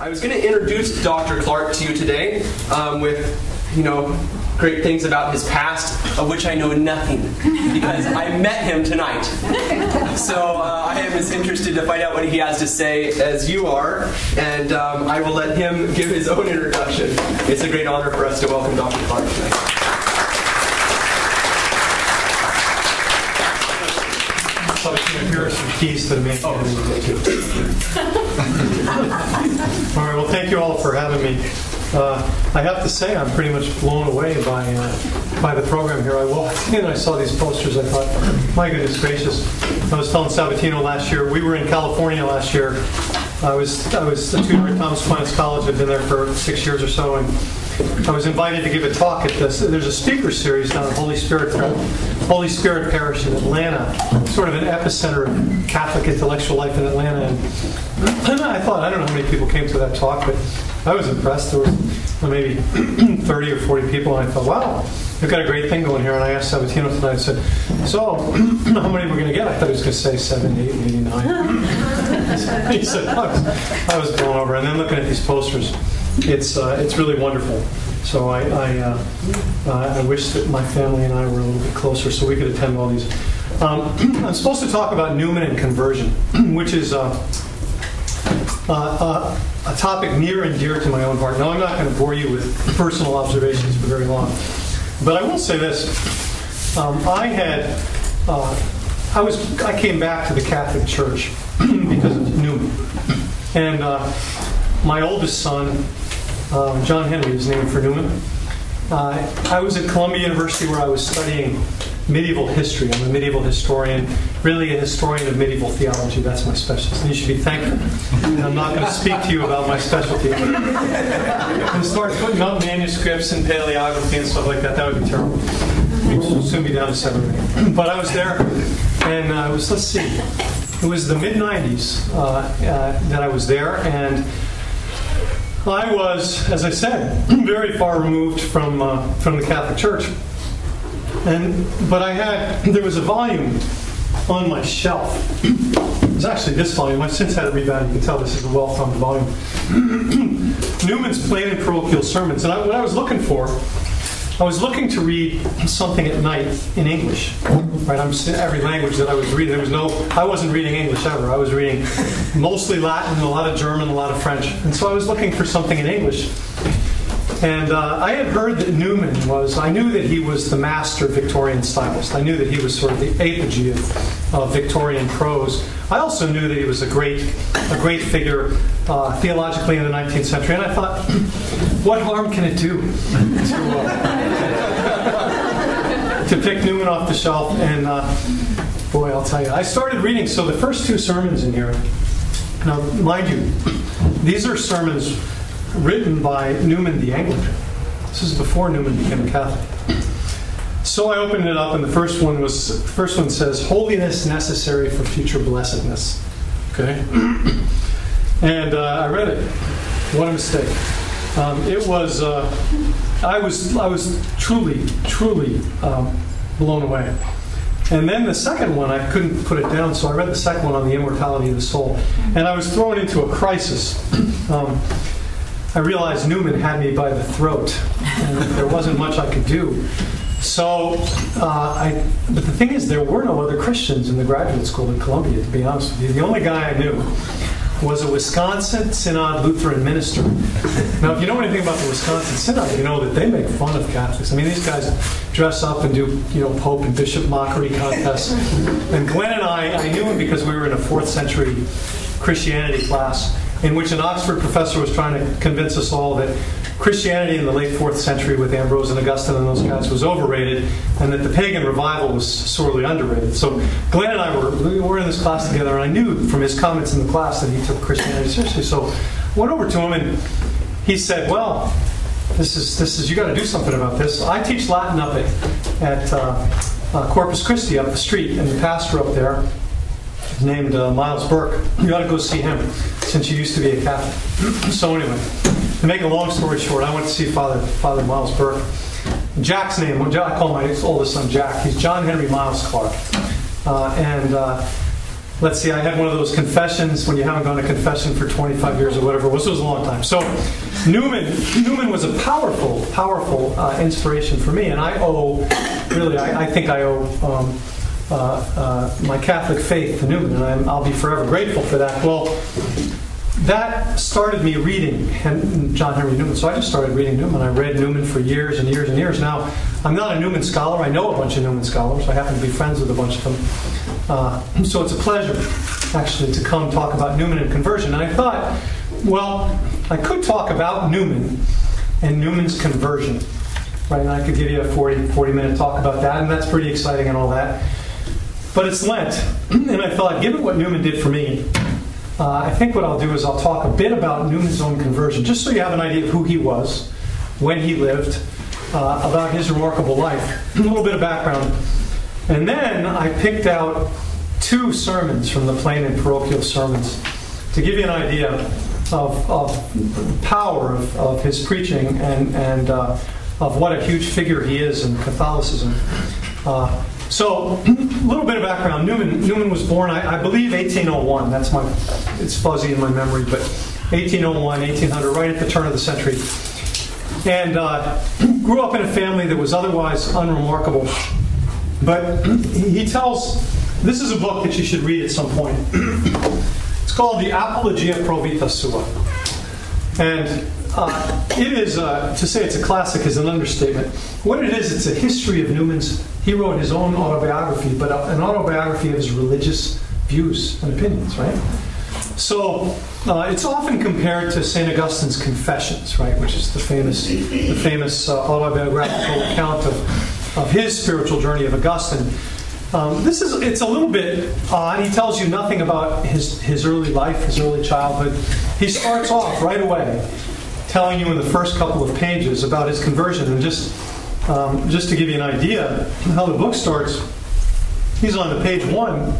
I was going to introduce Dr. Clark to you today um, with, you know, great things about his past, of which I know nothing, because I met him tonight. So uh, I am as interested to find out what he has to say as you are, and um, I will let him give his own introduction. It's a great honor for us to welcome Dr. Clark tonight. Here are some keys to the main. Oh, all right. Well, thank you all for having me. Uh, I have to say, I'm pretty much blown away by uh, by the program here. I walked in, I saw these posters. I thought, my goodness gracious! I was telling Sabatino last year. We were in California last year. I was I was a tutor at Thomas Aquinas College. I've been there for six years or so, and I was invited to give a talk at this. There's a speaker series down at Holy Spirit Holy Spirit Parish in Atlanta, sort of an epicenter of Catholic intellectual life in Atlanta. And I thought, I don't know how many people came to that talk, but I was impressed. There were maybe 30 or 40 people, and I thought, wow, they've got a great thing going here. And I asked Sabatino tonight, I said, so how many are we going to get? I thought he was going to say 7, 8, maybe 9. he said, I was, I was blown over. And then looking at these posters, it's, uh, it's really wonderful. So I, I, uh, uh, I wish that my family and I were a little bit closer so we could attend all these. Um, I'm supposed to talk about Newman and conversion, which is uh, uh, uh, a topic near and dear to my own heart. Now, I'm not going to bore you with personal observations for very long, but I will say this: um, I had, I was, I came back to the Catholic Church because of Newman, and my oldest son um, John Henry is named for Newman. Uh, I was at Columbia University where I was studying medieval history. I'm a medieval historian, really a historian of medieval theology. That's my specialty. You should be thankful. And I'm not going to speak to you about my specialty. and start putting up manuscripts and paleography and stuff like that. That would be terrible. We'll soon be down to seven. But I was there, and uh, it was, let's see, it was the mid 90s uh, uh, that I was there, and I was, as I said, very far removed from uh, from the Catholic Church, and but I had there was a volume on my shelf. It's actually this volume. I've since had it rebound. You can tell this is a well-thumbed volume. Newman's Plain and Parochial Sermons, and I, what I was looking for I was looking to read something at night in English. Right, I'm every language that I was reading. There was no, I wasn't reading English ever. I was reading mostly Latin, a lot of German, a lot of French, and so I was looking for something in English. And uh, I had heard that Newman was, I knew that he was the master Victorian stylist. I knew that he was sort of the apogee of, of Victorian prose. I also knew that he was a great, a great figure uh, theologically in the 19th century. And I thought, what harm can it do to, uh, to pick Newman off the shelf? And uh, boy, I'll tell you, I started reading. So the first two sermons in here, now, mind you, these are sermons written by Newman the Anglican. This is before Newman became a Catholic. So I opened it up, and the first one was first one says, "Holiness necessary for future blessedness." Okay, and uh, I read it. What a mistake! Um, it was. Uh, I was. I was truly, truly um, blown away. And then the second one, I couldn't put it down, so I read the second one on the immortality of the soul, and I was thrown into a crisis. Um, I realized Newman had me by the throat, and there wasn't much I could do. So, uh, I, but the thing is, there were no other Christians in the graduate school at Columbia, to be honest with you. The only guy I knew was a Wisconsin Synod Lutheran minister. Now, if you know anything about the Wisconsin Synod, you know that they make fun of Catholics. I mean, these guys dress up and do, you know, Pope and Bishop mockery contests. And Glenn and I, I knew him because we were in a fourth century Christianity class in which an Oxford professor was trying to convince us all that Christianity in the late fourth century with Ambrose and Augustine and those guys was overrated, and that the pagan revival was sorely underrated. So Glenn and I were we were in this class together, and I knew from his comments in the class that he took Christianity seriously. So I went over to him and he said, "Well, this is this is you got to do something about this. I teach Latin up at at uh, uh, Corpus Christi up the street, and the pastor up there named uh, Miles Burke. You ought to go see him since you used to be a Catholic. so anyway." To make a long story short, I went to see Father Father Miles Burke. Jack's name, I call my oldest son Jack. He's John Henry Miles Clark. Uh, and uh, let's see, I had one of those confessions when you haven't gone to confession for 25 years or whatever. This was a long time. So Newman, Newman was a powerful, powerful uh, inspiration for me, and I owe, really, I, I think I owe um, uh, uh, my Catholic faith to Newman, and i will be forever grateful for that. Well, that started me reading John Henry Newman. So I just started reading Newman. I read Newman for years and years and years. Now, I'm not a Newman scholar. I know a bunch of Newman scholars. I happen to be friends with a bunch of them. Uh, so it's a pleasure, actually, to come talk about Newman and conversion. And I thought, well, I could talk about Newman and Newman's conversion. Right, and I could give you a 40, 40 minute talk about that, and that's pretty exciting and all that. But it's Lent, and I thought, given what Newman did for me, uh, I think what I'll do is I'll talk a bit about Newman's own conversion, just so you have an idea of who he was, when he lived, uh, about his remarkable life, a little bit of background. And then I picked out two sermons from the plain and parochial sermons to give you an idea of, of the power of, of his preaching and, and uh, of what a huge figure he is in Catholicism. Uh, so, a little bit of background. Newman, Newman was born, I, I, believe, 1801. That's my, it's fuzzy in my memory, but 1801, 1800, right at the turn of the century. And uh, grew up in a family that was otherwise unremarkable. But he tells, this is a book that you should read at some point. it's called The Apologia Pro Vita Sua. And uh, it is, uh, to say it's a classic is an understatement. What it is, it's a history of Newman's he wrote his own autobiography, but an autobiography of his religious views and opinions, right? So uh, it's often compared to St. Augustine's Confessions, right, which is the famous, the famous uh, autobiographical account of, of his spiritual journey of Augustine. Um, this is it's a little bit odd. He tells you nothing about his, his early life, his early childhood. He starts off right away telling you in the first couple of pages about his conversion and just um, just to give you an idea how the book starts, he's on the page one,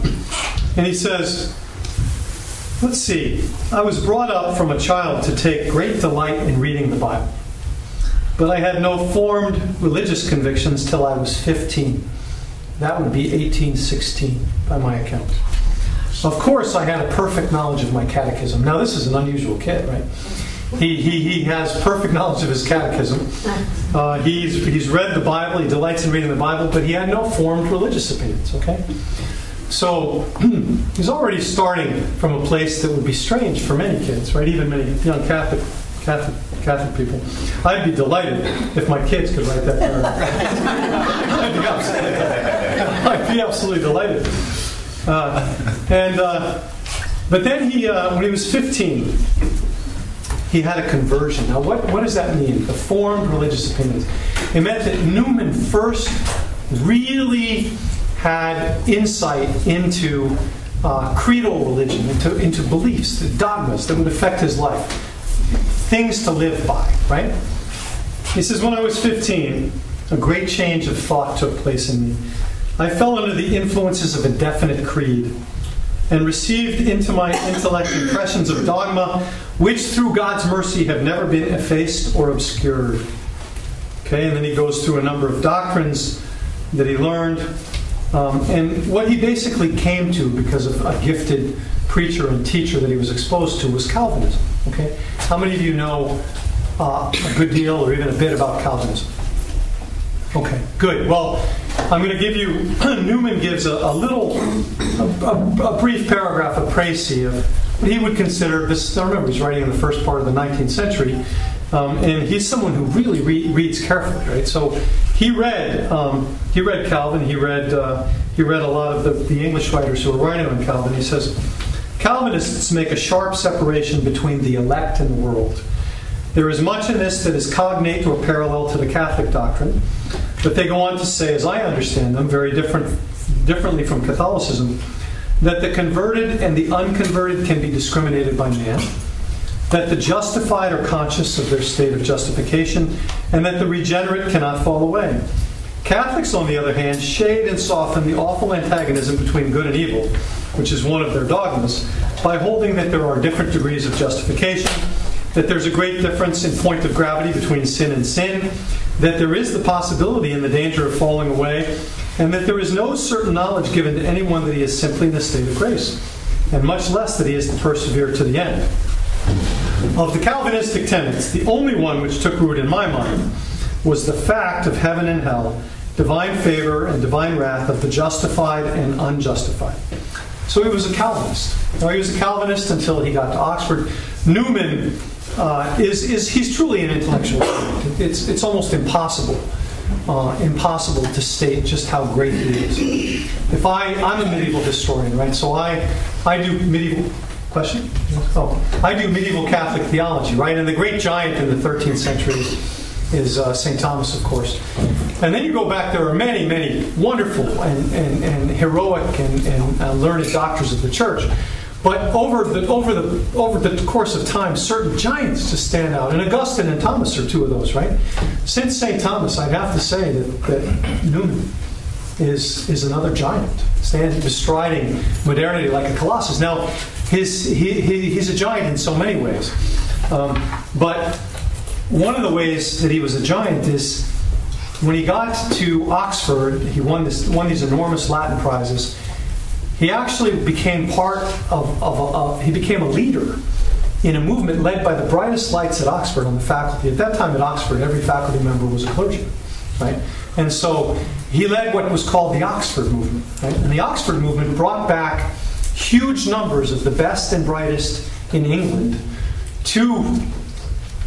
and he says, Let's see, I was brought up from a child to take great delight in reading the Bible, but I had no formed religious convictions till I was 15. That would be 1816 by my account. Of course, I had a perfect knowledge of my catechism. Now, this is an unusual kid, right? He, he, he has perfect knowledge of his catechism. Uh, he's, he's read the Bible, he delights in reading the Bible, but he had no formed religious opinions, okay? So he's already starting from a place that would be strange for many kids, right? Even many young Catholic, Catholic, Catholic people. I'd be delighted if my kids could write that. I'd, be absolutely, I'd be absolutely delighted. Uh, and uh, but then he, uh, when he was 15, he had a conversion. Now, what, what does that mean? The formed religious opinions. It meant that Newman first really had insight into uh, creedal religion, into, into beliefs, dogmas that would affect his life, things to live by, right? He says, When I was 15, a great change of thought took place in me. I fell under the influences of a definite creed and received into my intellect impressions of dogma which through God's mercy have never been effaced or obscured. Okay, and then he goes through a number of doctrines that he learned. Um, and what he basically came to because of a gifted preacher and teacher that he was exposed to was Calvinism. Okay, how many of you know uh, a good deal or even a bit about Calvinism? Okay, good. Well, I'm going to give you, Newman gives a, a little, a, a, brief paragraph of précis of what he would consider this. I remember he's writing in the first part of the 19th century, um, and he's someone who really re- reads carefully, right? So he read, um, he read Calvin, he read, uh, he read a lot of the, the English writers who were writing on Calvin. He says, Calvinists make a sharp separation between the elect and the world. There is much in this that is cognate or parallel to the Catholic doctrine, but they go on to say, as I understand them, very different, differently from Catholicism, that the converted and the unconverted can be discriminated by man, that the justified are conscious of their state of justification, and that the regenerate cannot fall away. Catholics, on the other hand, shade and soften the awful antagonism between good and evil, which is one of their dogmas, by holding that there are different degrees of justification, that there's a great difference in point of gravity between sin and sin, that there is the possibility and the danger of falling away, and that there is no certain knowledge given to anyone that he is simply in a state of grace, and much less that he is to persevere to the end. Of the Calvinistic tenets, the only one which took root in my mind was the fact of heaven and hell, divine favor and divine wrath of the justified and unjustified. So he was a Calvinist. Now, he was a Calvinist until he got to Oxford. Newman uh, is, is he's truly an intellectual. It's, it's almost impossible. Uh, impossible to state just how great he is. If I, I'm a medieval historian, right? So I, I do medieval question. Oh, I do medieval Catholic theology, right? And the great giant in the 13th century is uh, St. Thomas, of course. And then you go back, there are many, many wonderful and, and, and heroic and, and uh, learned doctors of the church. But over the, over, the, over the course of time, certain giants just stand out. And Augustine and Thomas are two of those, right? Since St. Thomas, I'd have to say that, that Newman is, is another giant, standing, bestriding modernity like a colossus. Now, his, he, he, he's a giant in so many ways. Um, but one of the ways that he was a giant is when he got to Oxford, he won, this, won these enormous Latin prizes. He actually became part of, of, a, of, he became a leader in a movement led by the brightest lights at Oxford on the faculty. At that time at Oxford, every faculty member was a clergyman, right? And so he led what was called the Oxford movement, right? And the Oxford movement brought back huge numbers of the best and brightest in England to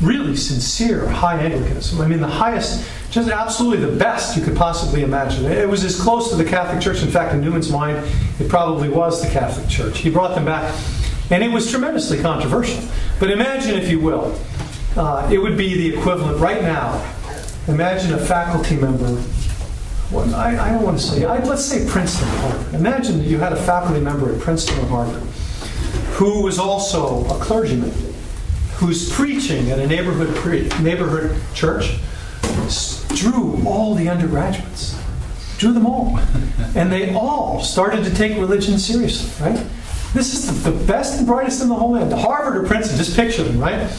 really sincere high Anglicanism. I mean, the highest, just absolutely the best you could possibly imagine. It was as close to the Catholic Church. In fact, in Newman's mind, it probably was the Catholic Church. He brought them back, and it was tremendously controversial. But imagine, if you will, uh, it would be the equivalent right now. Imagine a faculty member. I, I don't want to say, I, let's say Princeton or Harvard. Imagine that you had a faculty member at Princeton or Harvard who was also a clergyman who's preaching at a neighborhood pre- neighborhood church drew all the undergraduates, drew them all, and they all started to take religion seriously. Right? This is the best and brightest in the whole land. Harvard or Princeton, just picture them, right?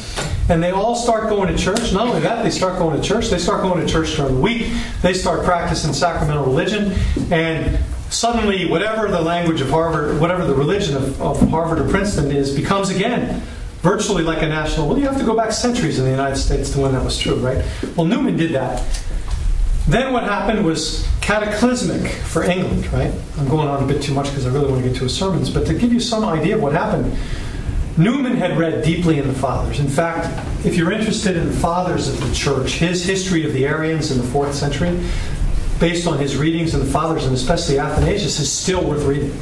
And they all start going to church. Not only that, they start going to church. They start going to church during the week. They start practicing sacramental religion, and suddenly, whatever the language of Harvard, whatever the religion of, of Harvard or Princeton is, becomes again virtually like a national. Well, you have to go back centuries in the United States to when that was true, right? Well, Newman did that. Then what happened was cataclysmic for England, right? I'm going on a bit too much because I really want to get to his sermons, but to give you some idea of what happened, Newman had read deeply in the Fathers. In fact, if you're interested in the Fathers of the Church, his history of the Arians in the fourth century, based on his readings in the Fathers and especially Athanasius, is still worth reading.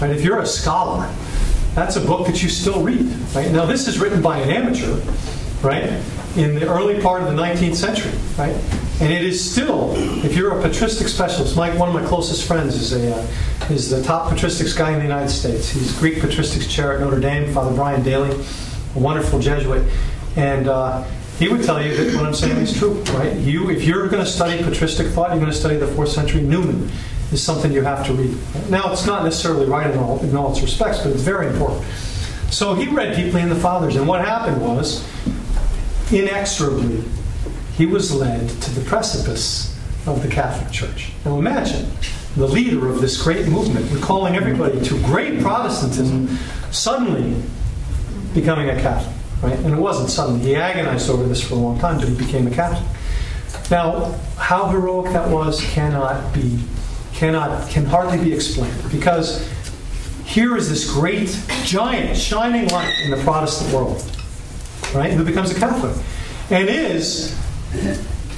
Right? If you're a scholar, that's a book that you still read. Right? Now, this is written by an amateur, right, in the early part of the 19th century, right? And it is still, if you're a patristic specialist, Mike, one of my closest friends is a uh, is the top patristics guy in the United States. He's Greek patristics chair at Notre Dame, Father Brian Daley, a wonderful Jesuit, and uh, he would tell you that what I'm saying is true, right? You, if you're going to study patristic thought, you're going to study the fourth century Newman is something you have to read. Now, it's not necessarily right in all, in all its respects, but it's very important. So he read deeply in the Fathers, and what happened was, inexorably, he was led to the precipice of the Catholic Church. Now imagine the leader of this great movement, recalling everybody to great Protestantism, suddenly becoming a Catholic. Right? And it wasn't suddenly. He agonized over this for a long time, but he became a Catholic. Now, how heroic that was cannot be cannot can hardly be explained because here is this great giant shining light in the Protestant world, right? Who becomes a Catholic and is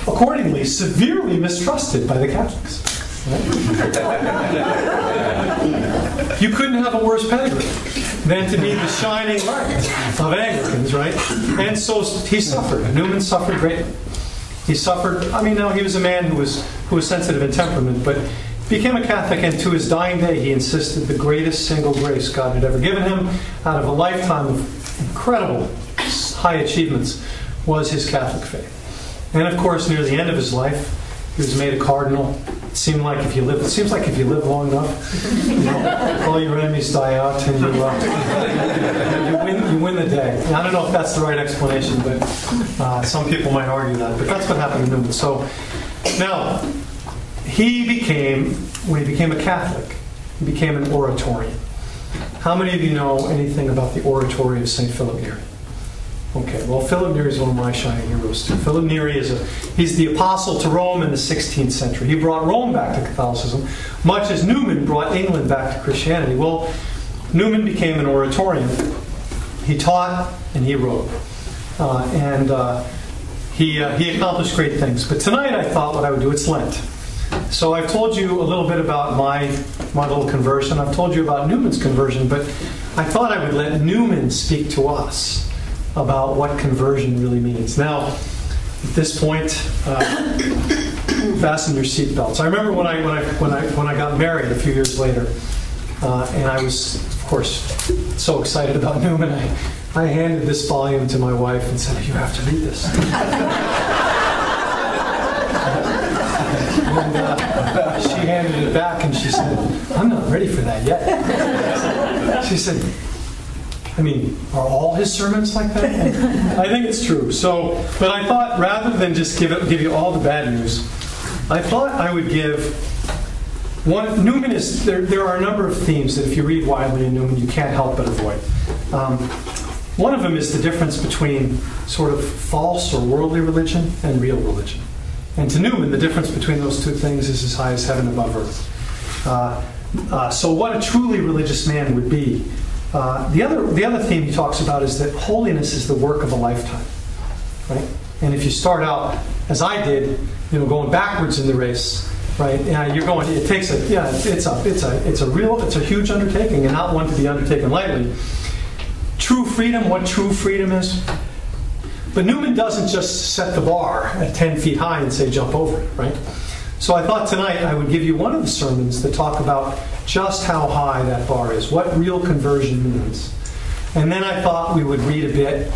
accordingly severely mistrusted by the Catholics. you couldn't have a worse pedigree than to be the shining light of Anglicans, right? And so he suffered. Newman suffered greatly. He suffered. I mean, now he was a man who was who was sensitive in temperament, but became a Catholic, and to his dying day, he insisted the greatest single grace God had ever given him, out of a lifetime of incredible high achievements, was his Catholic faith. And of course, near the end of his life, he was made a cardinal. It seemed like if you live, it seems like if you live long enough, you know, all your enemies die out and you, uh, you, win, you win the day. I don't know if that's the right explanation, but uh, some people might argue that. But that's what happened to Newman. So now, he became, when he became a Catholic, he became an Oratorian. How many of you know anything about the oratory of St. Philip Neri? Okay, well, Philip Neri is one of my shining heroes too. Philip Neri is a he's the apostle to Rome in the 16th century. He brought Rome back to Catholicism, much as Newman brought England back to Christianity. Well, Newman became an oratorian. He taught and he wrote, uh, and uh, he uh, he accomplished great things. But tonight, I thought what I would do. It's Lent, so I've told you a little bit about my my little conversion. I've told you about Newman's conversion, but I thought I would let Newman speak to us about what conversion really means. Now, at this point, uh, fasten your seatbelts. I remember when I, when, I, when, I, when I got married a few years later, uh, and I was, of course, so excited about Newman, I, I handed this volume to my wife and said, You have to read this. and uh, she handed it back and she said, I'm not ready for that yet. She said, I mean, are all his sermons like that? I think it's true. So, but I thought rather than just give it, give you all the bad news, I thought I would give one. Newman is there. There are a number of themes that if you read widely in Newman, you can't help but avoid. Um, one of them is the difference between sort of false or worldly religion and real religion. And to Newman, the difference between those two things is as high as heaven above earth. Uh, uh, so, what a truly religious man would be uh, the other the other theme he talks about is that holiness is the work of a lifetime, right? And if you start out as I did, you know, going backwards in the race, right? Yeah, you're going. It takes a yeah, it's a it's a it's a real it's a huge undertaking and not one to be undertaken lightly. True freedom, what true freedom is. But Newman doesn't just set the bar at 10 feet high and say jump over it, right? So I thought tonight I would give you one of the sermons that talk about just how high that bar is, what real conversion means. And then I thought we would read a bit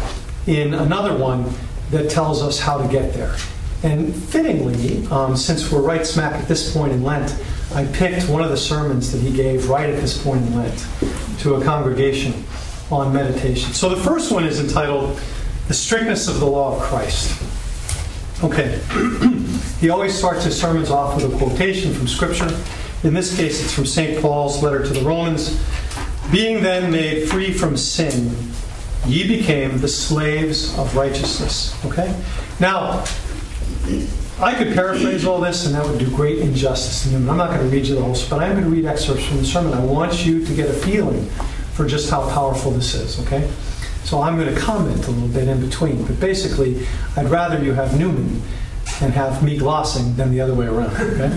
in another one that tells us how to get there. And fittingly, um, since we're right smack at this point in Lent, I picked one of the sermons that he gave right at this point in Lent to a congregation on meditation. So the first one is entitled The Strictness of the Law of Christ. Okay. he always starts his sermons off with a quotation from Scripture. In this case, it's from St. Paul's letter to the Romans. Being then made free from sin, ye became the slaves of righteousness. Okay? Now, I could paraphrase all this, and that would do great injustice to him. I'm not going to read you the whole, but I'm going to read excerpts from the sermon. I want you to get a feeling for just how powerful this is. Okay? So I'm going to comment a little bit in between. But basically, I'd rather you have Newman and have me glossing than the other way around. Okay?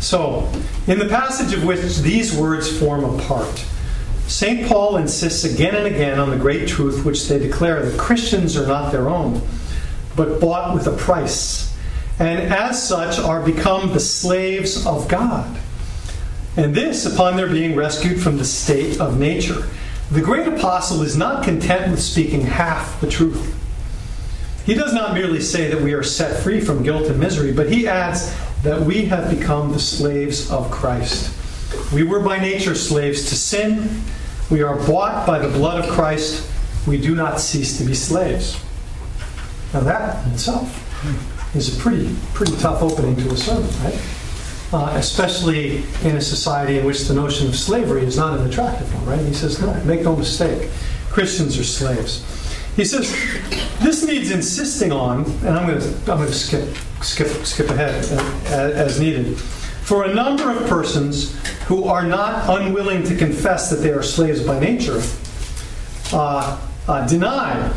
so, in the passage of which these words form a part, St. Paul insists again and again on the great truth which they declare that Christians are not their own, but bought with a price, and as such are become the slaves of God. And this upon their being rescued from the state of nature the great apostle is not content with speaking half the truth. He does not merely say that we are set free from guilt and misery, but he adds that we have become the slaves of Christ. We were by nature slaves to sin. We are bought by the blood of Christ. We do not cease to be slaves. Now, that in itself is a pretty, pretty tough opening to a sermon, right? Uh, especially in a society in which the notion of slavery is not an attractive one, right? He says, no, make no mistake, Christians are slaves. He says, this needs insisting on, and I'm going to, I'm going to skip, skip, skip ahead as, as needed. For a number of persons who are not unwilling to confess that they are slaves by nature, uh, uh, deny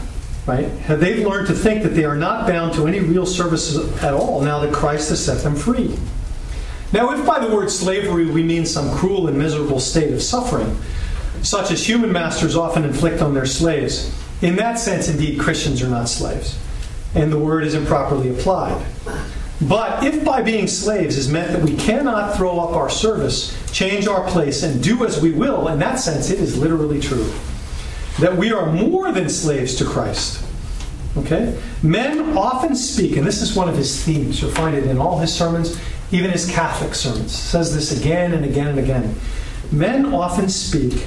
right? Have they learned to think that they are not bound to any real services at all now that Christ has set them free? Now, if by the word slavery we mean some cruel and miserable state of suffering, such as human masters often inflict on their slaves, in that sense, indeed, Christians are not slaves, and the word is improperly applied. But if by being slaves is meant that we cannot throw up our service, change our place, and do as we will, in that sense, it is literally true. That we are more than slaves to Christ. Okay? Men often speak, and this is one of his themes. You'll find it in all his sermons, even his Catholic sermons. Says this again and again and again. Men often speak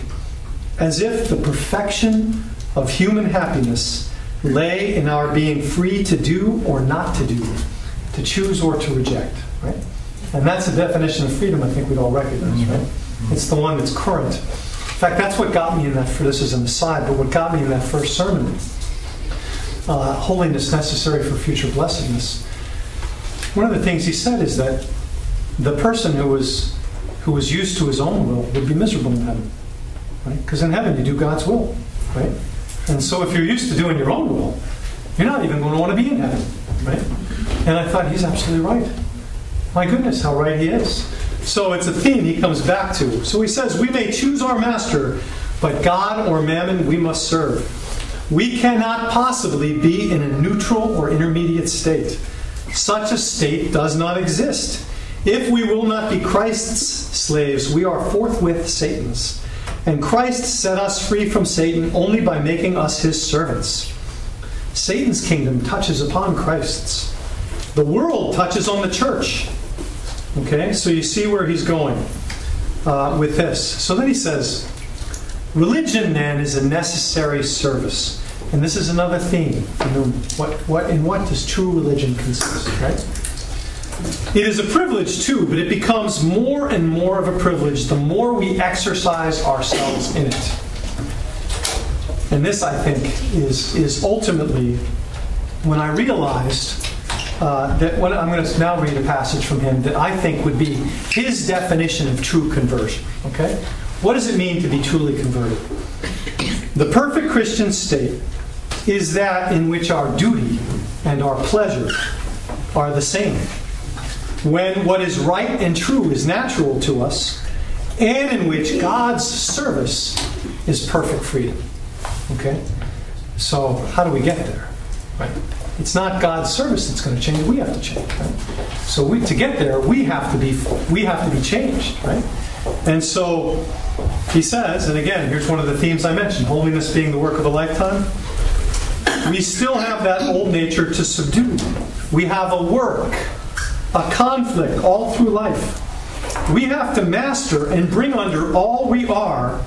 as if the perfection of human happiness lay in our being free to do or not to do, to choose or to reject, right? And that's the definition of freedom I think we'd all recognize, right? It's the one that's current. In fact, that's what got me in that, for this is an aside, but what got me in that first sermon, uh, holiness necessary for future blessedness. One of the things he said is that the person who was, who was used to his own will would be miserable in heaven, right? Because in heaven you do God's will, right? And so if you're used to doing your own will, you're not even going to want to be in heaven, right? And I thought, he's absolutely right. My goodness, how right he is. So it's a theme he comes back to. So he says, We may choose our master, but God or mammon we must serve. We cannot possibly be in a neutral or intermediate state. Such a state does not exist. If we will not be Christ's slaves, we are forthwith Satan's. And Christ set us free from Satan only by making us his servants. Satan's kingdom touches upon Christ's. The world touches on the church. Okay, so you see where he's going uh, with this. So then he says, Religion then is a necessary service. And this is another theme. What, what, in what does true religion consist, right? It is a privilege too, but it becomes more and more of a privilege the more we exercise ourselves in it. And this, I think, is, is ultimately when I realized uh, that what I'm going to now read a passage from him that I think would be his definition of true conversion. Okay? What does it mean to be truly converted? The perfect Christian state is that in which our duty and our pleasure are the same when what is right and true is natural to us, and in which God's service is perfect freedom. Okay? So, how do we get there? Right? It's not God's service that's going to change. We have to change. Right? So, we, to get there, we have to be we have to be changed. Right? And so, he says, and again, here's one of the themes I mentioned: holiness being the work of a lifetime. We still have that old nature to subdue. We have a work a conflict all through life. We have to master and bring under all we are,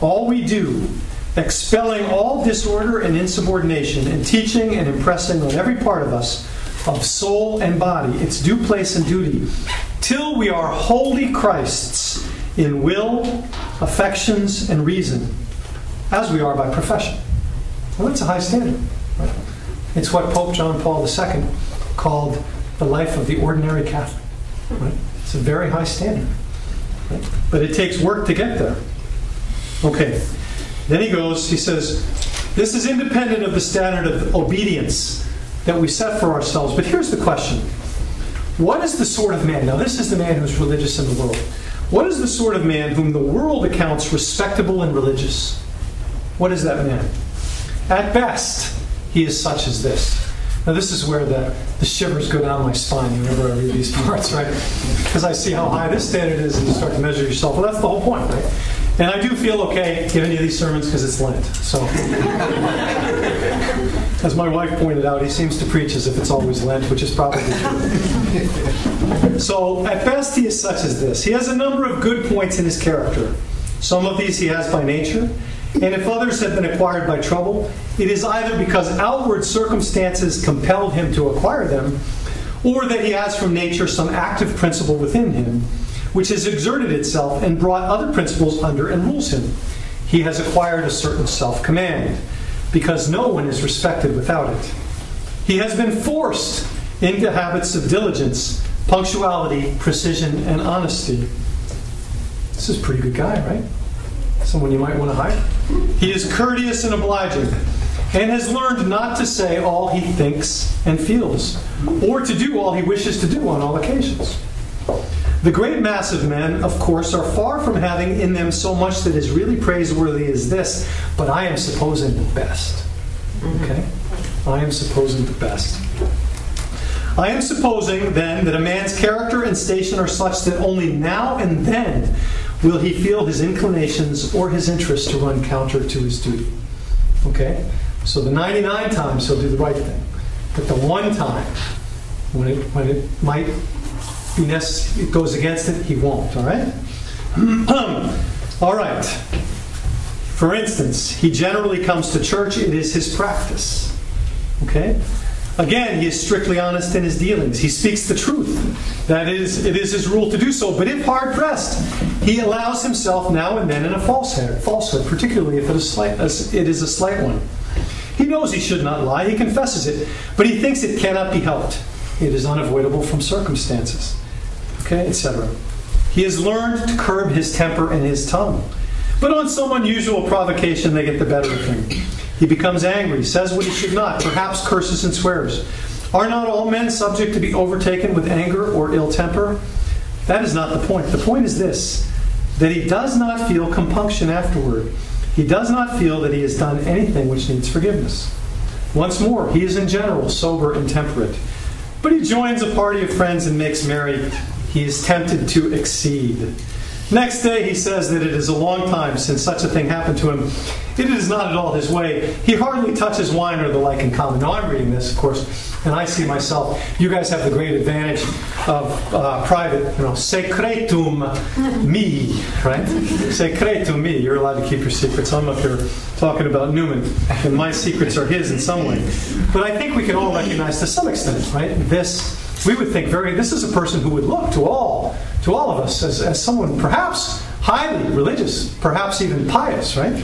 all we do, expelling all disorder and insubordination, and teaching and impressing on every part of us, of soul and body, its due place and duty, till we are wholly Christ's in will, affections, and reason, as we are by profession. Well, that's a high standard. It's what Pope John Paul II called the life of the ordinary Catholic. Right? It's a very high standard. Right? But it takes work to get there. Okay. Then he goes, he says, this is independent of the standard of obedience that we set for ourselves. But here's the question What is the sort of man? Now, this is the man who's religious in the world. What is the sort of man whom the world accounts respectable and religious? What is that man? At best, he is such as this. Now, this is where the, the shivers go down my spine whenever I read these parts, right? Because I see how high this standard is and you start to measure yourself. Well, that's the whole point, right? And I do feel okay giving you these sermons because it's Lent. So, as my wife pointed out, he seems to preach as if it's always Lent, which is probably true. so, at best, he is such as this. He has a number of good points in his character. Some of these he has by nature, and if others have been acquired by trouble, it is either because outward circumstances compelled him to acquire them, or that he has from nature some active principle within him, which has exerted itself and brought other principles under and rules him. He has acquired a certain self command, because no one is respected without it. He has been forced into habits of diligence, punctuality, precision, and honesty. This is a pretty good guy, right? Someone you might want to hire. He is courteous and obliging, and has learned not to say all he thinks and feels, or to do all he wishes to do on all occasions. The great mass of men, of course, are far from having in them so much that is really praiseworthy as this, but I am supposing the best. Okay? I am supposing the best. I am supposing then that a man's character and station are such that only now and then will he feel his inclinations or his interest to run counter to his duty. Okay? So the 99 times he'll do the right thing. But the one time when it, when it might be necessary, it goes against it, he won't. All right? all right. For instance, he generally comes to church, it is his practice. Okay? Again, he is strictly honest in his dealings. He speaks the truth. That is, it is his rule to do so. But if hard pressed, he allows himself now and then in a falsehood, falsehood particularly if it is, slight, as it is a slight one. He knows he should not lie, he confesses it, but he thinks it cannot be helped. It is unavoidable from circumstances. Okay, etc. He has learned to curb his temper and his tongue. But on some unusual provocation, they get the better of him. He becomes angry, says what he should not, perhaps curses and swears. Are not all men subject to be overtaken with anger or ill temper? That is not the point. The point is this that he does not feel compunction afterward. He does not feel that he has done anything which needs forgiveness. Once more, he is in general sober and temperate. But he joins a party of friends and makes merry. He is tempted to exceed. Next day, he says that it is a long time since such a thing happened to him. It is not at all his way. He hardly touches wine or the like in common. Now, I'm reading this, of course, and I see myself. You guys have the great advantage of uh, private, you know, secretum me, right? Secretum me. You're allowed to keep your secrets. I'm up here talking about Newman, and my secrets are his in some way. But I think we can all recognize to some extent, right? This we would think very this is a person who would look to all to all of us as, as someone perhaps highly religious perhaps even pious right?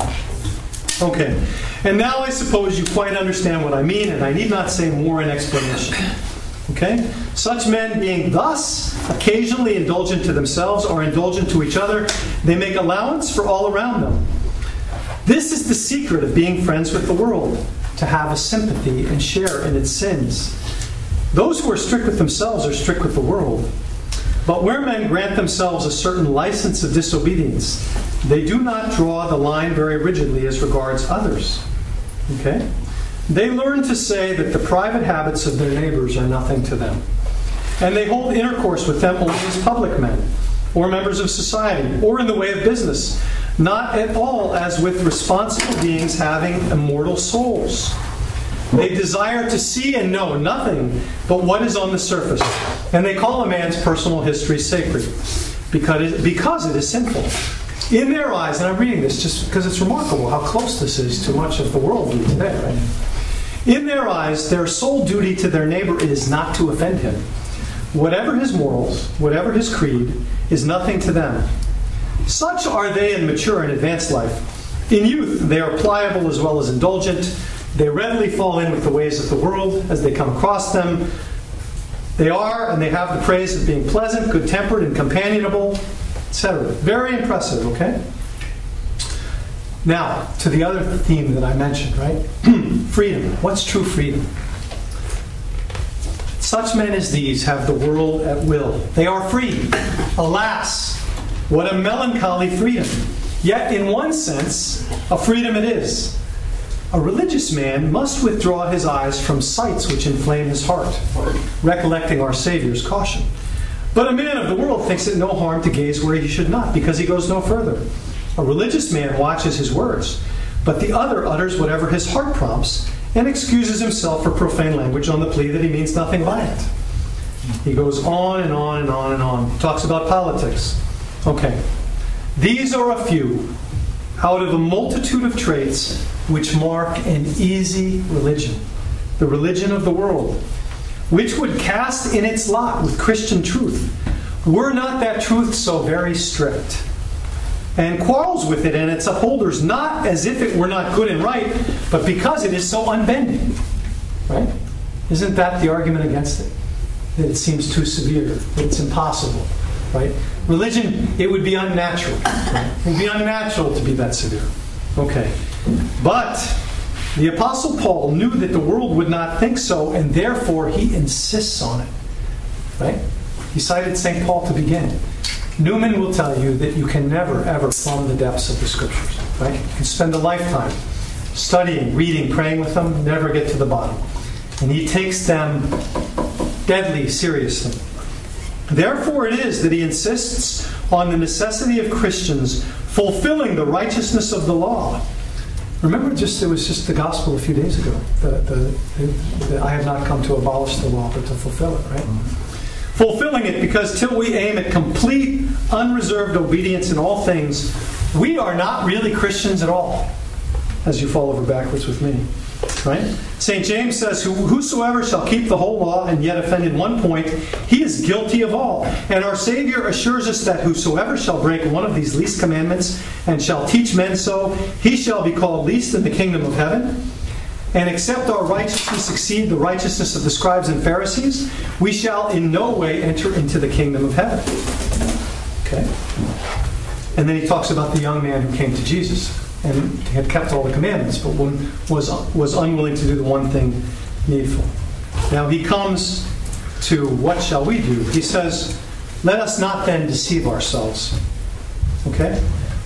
Okay. And now i suppose you quite understand what i mean and i need not say more in explanation. Okay? Such men being thus occasionally indulgent to themselves or indulgent to each other they make allowance for all around them. This is the secret of being friends with the world to have a sympathy and share in its sins those who are strict with themselves are strict with the world. But where men grant themselves a certain license of disobedience, they do not draw the line very rigidly as regards others. Okay? They learn to say that the private habits of their neighbors are nothing to them. And they hold intercourse with them only as public men, or members of society, or in the way of business, not at all as with responsible beings having immortal souls they desire to see and know nothing but what is on the surface. And they call a man's personal history sacred because it, because it is sinful. In their eyes, and I'm reading this just because it's remarkable how close this is to much of the world today, right? In their eyes, their sole duty to their neighbor is not to offend him. Whatever his morals, whatever his creed, is nothing to them. Such are they in mature and advanced life. In youth, they are pliable as well as indulgent they readily fall in with the ways of the world as they come across them. They are, and they have the praise of being pleasant, good tempered, and companionable, etc. Very impressive, okay? Now, to the other theme that I mentioned, right? freedom. What's true freedom? Such men as these have the world at will. They are free. Alas, what a melancholy freedom. Yet, in one sense, a freedom it is. A religious man must withdraw his eyes from sights which inflame his heart, recollecting our Savior's caution. But a man of the world thinks it no harm to gaze where he should not, because he goes no further. A religious man watches his words, but the other utters whatever his heart prompts and excuses himself for profane language on the plea that he means nothing by it. He goes on and on and on and on. Talks about politics. Okay. These are a few out of a multitude of traits which mark an easy religion, the religion of the world, which would cast in its lot with Christian truth, were not that truth so very strict, and quarrels with it and its upholders, not as if it were not good and right, but because it is so unbending. Right? Isn't that the argument against it? That it seems too severe, that it's impossible. Right? Religion, it would be unnatural. Right? It would be unnatural to be that severe. Okay. But the Apostle Paul knew that the world would not think so, and therefore he insists on it. Right? He cited St. Paul to begin. Newman will tell you that you can never, ever plumb the depths of the scriptures. Right? You can spend a lifetime studying, reading, praying with them, never get to the bottom. And he takes them deadly seriously. Therefore, it is that he insists on the necessity of Christians fulfilling the righteousness of the law. Remember, just it was just the gospel a few days ago. The, the, the, I have not come to abolish the law, but to fulfill it. Right? Mm-hmm. Fulfilling it because till we aim at complete, unreserved obedience in all things, we are not really Christians at all. As you fall over backwards with me. Right? St. James says, Whosoever shall keep the whole law and yet offend in one point, he is guilty of all. And our Savior assures us that whosoever shall break one of these least commandments and shall teach men so, he shall be called least in the kingdom of heaven. And except our righteousness exceed the righteousness of the scribes and Pharisees, we shall in no way enter into the kingdom of heaven. Okay? And then he talks about the young man who came to Jesus and had kept all the commandments, but one was, was unwilling to do the one thing needful. Now he comes to what shall we do? He says, Let us not then deceive ourselves. Okay?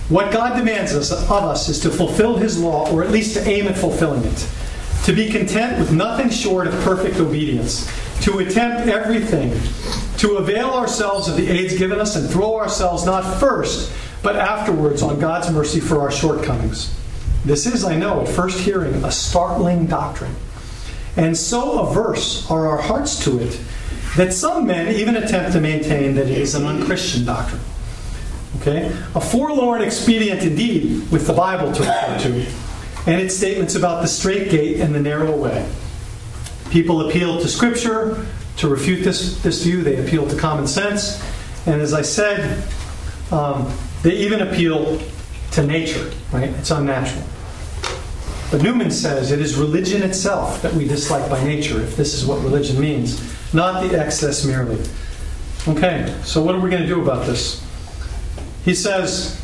What God demands of us is to fulfill his law, or at least to aim at fulfilling it. To be content with nothing short of perfect obedience. To attempt everything. To avail ourselves of the aids given us and throw ourselves not first but afterwards on God's mercy for our shortcomings. This is, I know, at first hearing, a startling doctrine. And so averse are our hearts to it that some men even attempt to maintain that it is an unchristian doctrine. Okay? A forlorn expedient indeed, with the Bible to refer to, and its statements about the straight gate and the narrow way. People appeal to Scripture to refute this, this view, they appeal to common sense. And as I said, um, they even appeal to nature, right? It's unnatural. But Newman says it is religion itself that we dislike by nature, if this is what religion means, not the excess merely. Okay, so what are we going to do about this? He says,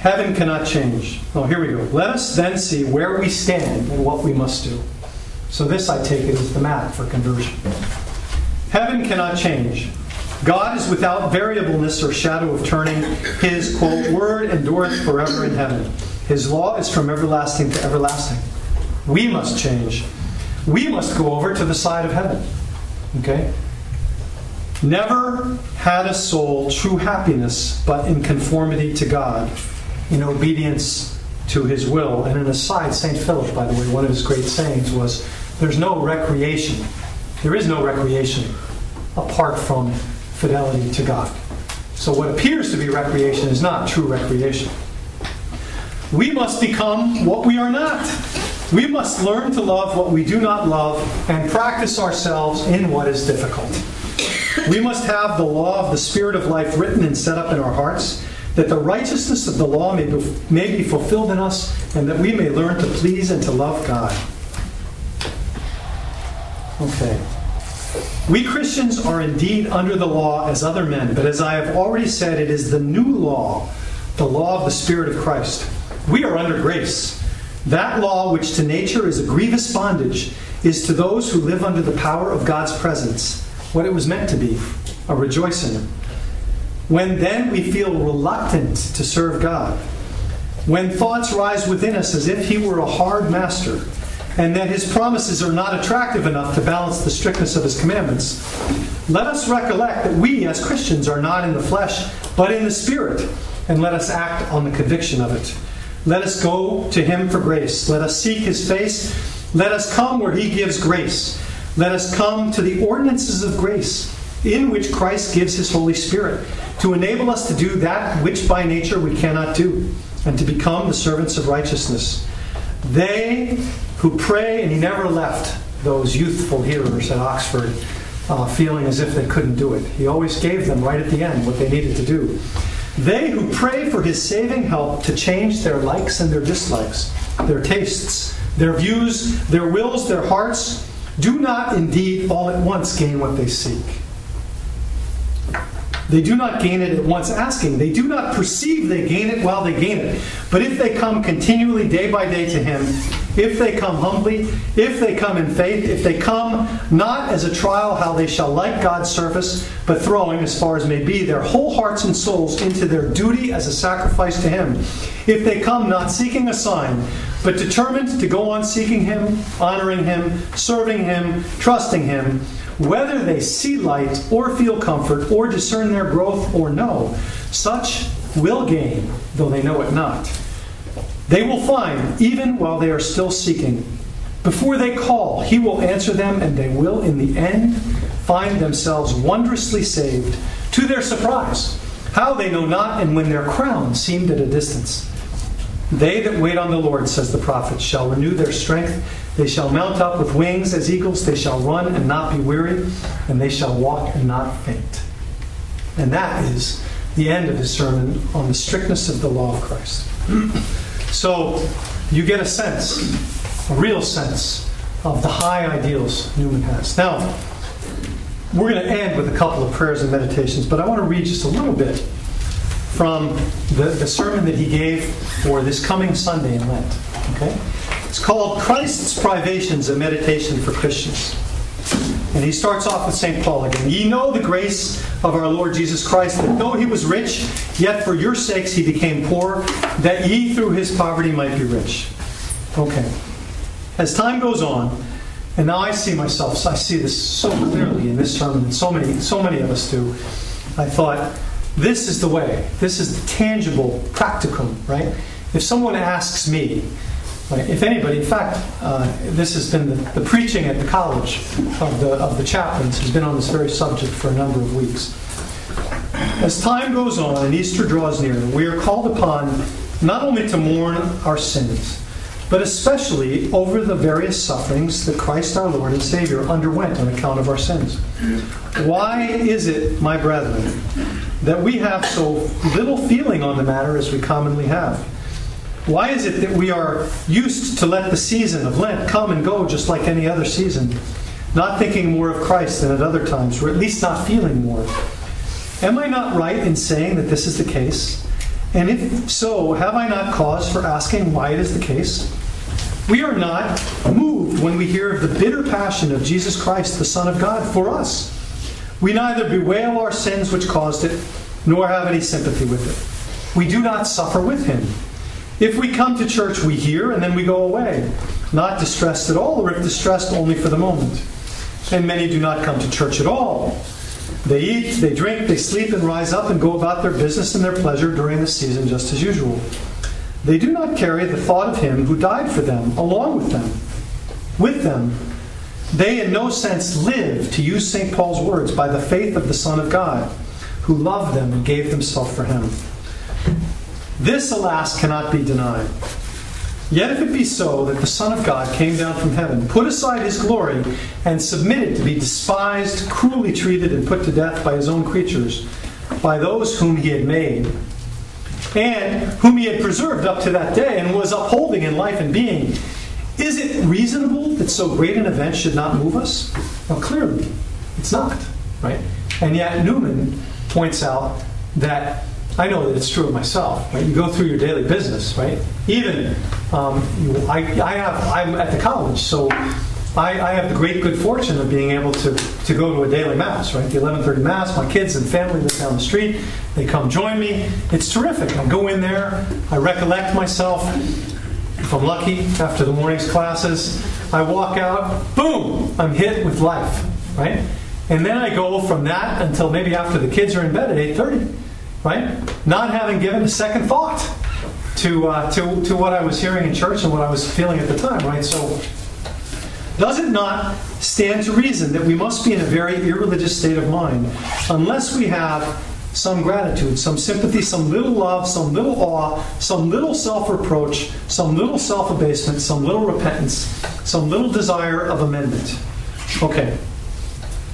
Heaven cannot change. Oh, here we go. Let us then see where we stand and what we must do. So, this, I take it, is the map for conversion. Heaven cannot change. God is without variableness or shadow of turning. His, quote, word endureth forever in heaven. His law is from everlasting to everlasting. We must change. We must go over to the side of heaven. Okay? Never had a soul true happiness but in conformity to God, in obedience to his will. And an aside, St. Philip, by the way, one of his great sayings was there's no recreation. There is no recreation apart from fidelity to God. So, what appears to be recreation is not true recreation. We must become what we are not. We must learn to love what we do not love and practice ourselves in what is difficult. We must have the law of the Spirit of life written and set up in our hearts, that the righteousness of the law may be, may be fulfilled in us, and that we may learn to please and to love God. Okay. We Christians are indeed under the law as other men, but as I have already said, it is the new law, the law of the Spirit of Christ. We are under grace. That law, which to nature is a grievous bondage, is to those who live under the power of God's presence what it was meant to be a rejoicing. When then we feel reluctant to serve God, when thoughts rise within us as if He were a hard master, and that his promises are not attractive enough to balance the strictness of his commandments, let us recollect that we as Christians are not in the flesh, but in the Spirit, and let us act on the conviction of it. Let us go to him for grace. Let us seek his face. Let us come where he gives grace. Let us come to the ordinances of grace in which Christ gives his Holy Spirit to enable us to do that which by nature we cannot do, and to become the servants of righteousness. They who pray, and he never left those youthful hearers at Oxford uh, feeling as if they couldn't do it. He always gave them right at the end what they needed to do. They who pray for his saving help to change their likes and their dislikes, their tastes, their views, their wills, their hearts, do not indeed all at once gain what they seek. They do not gain it at once asking. They do not perceive they gain it while they gain it. But if they come continually day by day to Him, if they come humbly, if they come in faith, if they come not as a trial how they shall like God's service, but throwing, as far as may be, their whole hearts and souls into their duty as a sacrifice to Him, if they come not seeking a sign, but determined to go on seeking Him, honoring Him, serving Him, trusting Him, whether they see light or feel comfort or discern their growth or no, such will gain, though they know it not. They will find, even while they are still seeking. Before they call, He will answer them, and they will, in the end, find themselves wondrously saved, to their surprise. How they know not, and when their crown seemed at a distance. They that wait on the Lord, says the prophet, shall renew their strength. They shall mount up with wings as eagles. They shall run and not be weary, and they shall walk and not faint. And that is the end of his sermon on the strictness of the law of Christ. so you get a sense, a real sense, of the high ideals Newman has. Now, we're going to end with a couple of prayers and meditations, but I want to read just a little bit from the, the sermon that he gave for this coming Sunday in Lent. Okay? It's called Christ's Privations, a Meditation for Christians. And he starts off with St. Paul again. Ye know the grace of our Lord Jesus Christ, that though he was rich, yet for your sakes he became poor, that ye through his poverty might be rich. Okay. As time goes on, and now I see myself, I see this so clearly in this sermon, and so many, so many of us do. I thought, this is the way. This is the tangible practicum, right? If someone asks me, like, if anybody, in fact, uh, this has been the, the, preaching at the college of the, of the chaplains has been on this very subject for a number of weeks. As time goes on and Easter draws near, we are called upon not only to mourn our sins, but especially over the various sufferings that Christ our Lord and Savior underwent on account of our sins. Why is it, my brethren, that we have so little feeling on the matter as we commonly have? Why is it that we are used to let the season of Lent come and go just like any other season, not thinking more of Christ than at other times, or at least not feeling more? Am I not right in saying that this is the case? And if so, have I not cause for asking why it is the case? We are not moved when we hear of the bitter passion of Jesus Christ, the Son of God, for us. We neither bewail our sins which caused it, nor have any sympathy with it. We do not suffer with him. If we come to church, we hear and then we go away, not distressed at all, or if distressed only for the moment. And many do not come to church at all. They eat, they drink, they sleep, and rise up and go about their business and their pleasure during the season just as usual. They do not carry the thought of him who died for them along with them. With them, they in no sense live, to use St. Paul's words, by the faith of the Son of God, who loved them and gave himself for him. This, alas, cannot be denied. Yet if it be so that the Son of God came down from heaven, put aside his glory, and submitted to be despised, cruelly treated, and put to death by his own creatures, by those whom he had made, and whom he had preserved up to that day and was upholding in life and being. Is it reasonable that so great an event should not move us? Well, clearly, it's not, right? And yet, Newman points out that I know that it's true of myself. Right? You go through your daily business, right? Even um, you, I, I have I'm at the college, so I, I, have the great good fortune of being able to, to go to a daily mass, right? The 11:30 mass. My kids and family live down the street. They come join me. It's terrific. I go in there. I recollect myself. If I'm lucky, after the morning's classes, I walk out. Boom! I'm hit with life, right? And then I go from that until maybe after the kids are in bed at 8:30, right? Not having given a second thought to uh, to to what I was hearing in church and what I was feeling at the time, right? So does it not stand to reason that we must be in a very irreligious state of mind unless we have some gratitude, some sympathy, some little love, some little awe, some little self reproach, some little self abasement, some little repentance, some little desire of amendment? Okay.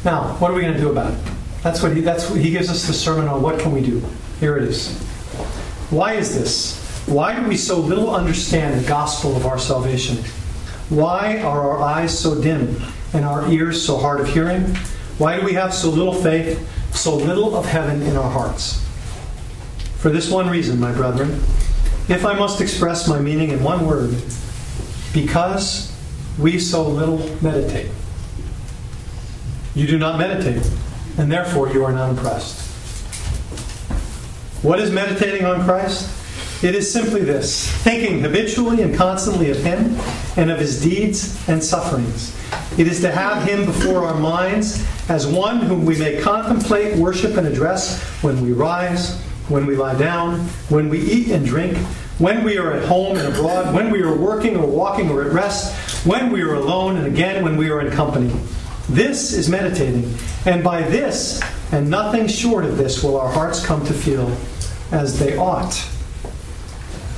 Now, what are we going to do about it? That's what he, that's what he gives us the sermon on what can we do. Here it is. Why is this? Why do we so little understand the gospel of our salvation? Why are our eyes so dim and our ears so hard of hearing? Why do we have so little faith, so little of heaven in our hearts? For this one reason, my brethren, if I must express my meaning in one word, Because we so little meditate. You do not meditate, and therefore you are not impressed. What is meditating on Christ? It is simply this thinking habitually and constantly of Him and of His deeds and sufferings. It is to have Him before our minds as one whom we may contemplate, worship, and address when we rise, when we lie down, when we eat and drink, when we are at home and abroad, when we are working or walking or at rest, when we are alone, and again when we are in company. This is meditating. And by this, and nothing short of this, will our hearts come to feel as they ought.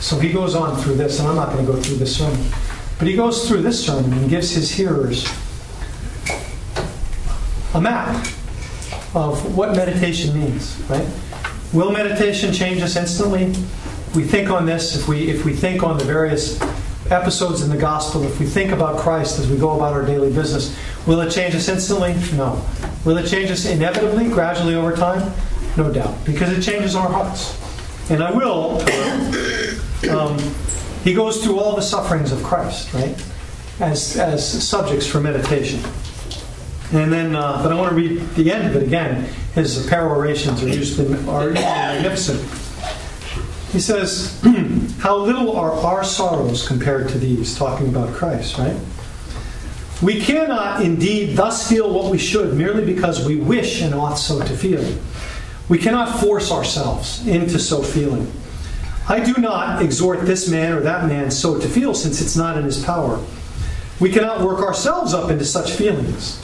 So he goes on through this, and I'm not going to go through this sermon. But he goes through this sermon and gives his hearers a map of what meditation means, right? Will meditation change us instantly? We think on this, if we if we think on the various episodes in the gospel, if we think about Christ as we go about our daily business, will it change us instantly? No. Will it change us inevitably, gradually over time? No doubt, because it changes our hearts. And I will. Um, he goes through all the sufferings of Christ, right, as as subjects for meditation. And then, uh, but I want to read the end of it again. His perorations are usually, are usually magnificent. He says, How little are our sorrows compared to these, talking about Christ, right? We cannot indeed thus feel what we should merely because we wish and ought so to feel. We cannot force ourselves into so feeling. I do not exhort this man or that man so to feel, since it's not in his power. We cannot work ourselves up into such feelings.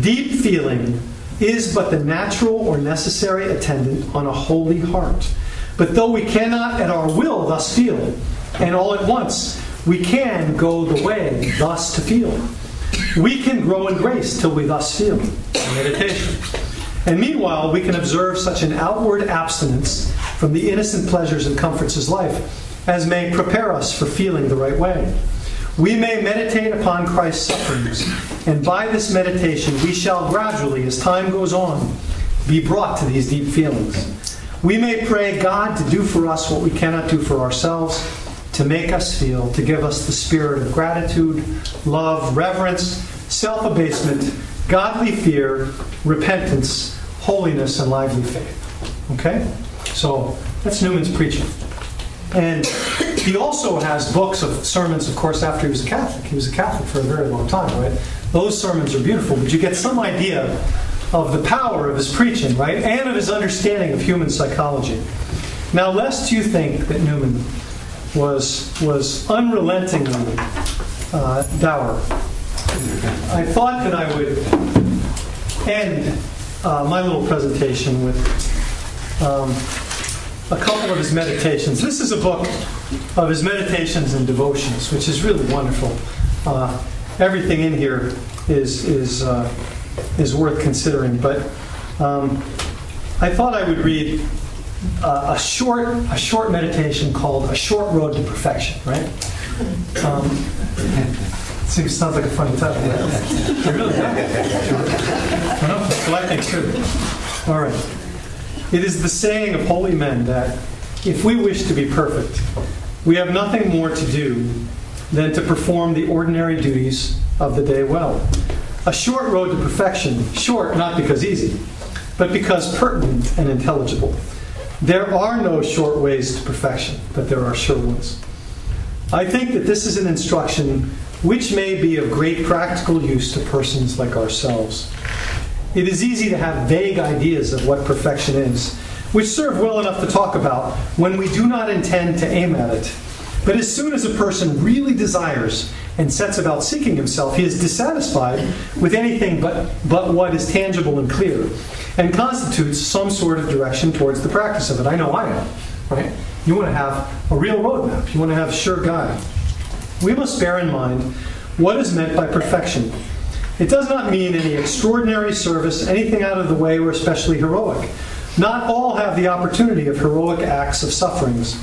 Deep feeling is but the natural or necessary attendant on a holy heart. But though we cannot at our will thus feel, and all at once, we can go the way thus to feel. We can grow in grace till we thus feel. Meditation. And meanwhile, we can observe such an outward abstinence from the innocent pleasures and comforts of life as may prepare us for feeling the right way. We may meditate upon Christ's sufferings, and by this meditation we shall gradually, as time goes on, be brought to these deep feelings. We may pray God to do for us what we cannot do for ourselves, to make us feel, to give us the spirit of gratitude, love, reverence, self abasement, godly fear, repentance, holiness, and lively faith. Okay? So that's Newman's preaching. And he also has books of sermons, of course, after he was a Catholic. He was a Catholic for a very long time, right? Those sermons are beautiful, but you get some idea of the power of his preaching, right? And of his understanding of human psychology. Now, lest you think that Newman was, was unrelentingly uh, dour, I thought that I would end uh, my little presentation with um, a couple of his meditations. This is a book of his meditations and devotions, which is really wonderful. Uh, everything in here is is uh, is worth considering. But um, I thought I would read uh, a short a short meditation called "A Short Road to Perfection." Right? Um, it sounds like a funny title. Right? really? I know. Collecting too. All right. It is the saying of holy men that if we wish to be perfect, we have nothing more to do than to perform the ordinary duties of the day well. A short road to perfection, short not because easy, but because pertinent and intelligible. There are no short ways to perfection, but there are sure ones. I think that this is an instruction which may be of great practical use to persons like ourselves. It is easy to have vague ideas of what perfection is, which serve well enough to talk about when we do not intend to aim at it. But as soon as a person really desires and sets about seeking himself, he is dissatisfied with anything but, but what is tangible and clear, and constitutes some sort of direction towards the practice of it. I know I am, right? You want to have a real roadmap, you want to have a sure guide. We must bear in mind what is meant by perfection it does not mean any extraordinary service, anything out of the way or especially heroic. Not all have the opportunity of heroic acts of sufferings.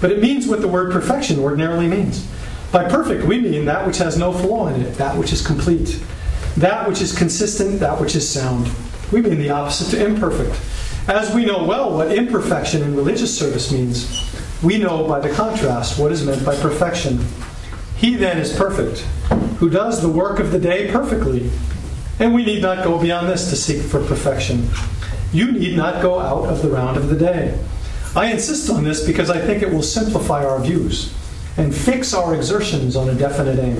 But it means what the word perfection ordinarily means. By perfect, we mean that which has no flaw in it, that which is complete, that which is consistent, that which is sound. We mean the opposite to imperfect. As we know well what imperfection in religious service means, we know by the contrast what is meant by perfection He then is perfect, who does the work of the day perfectly. And we need not go beyond this to seek for perfection. You need not go out of the round of the day. I insist on this because I think it will simplify our views and fix our exertions on a definite aim.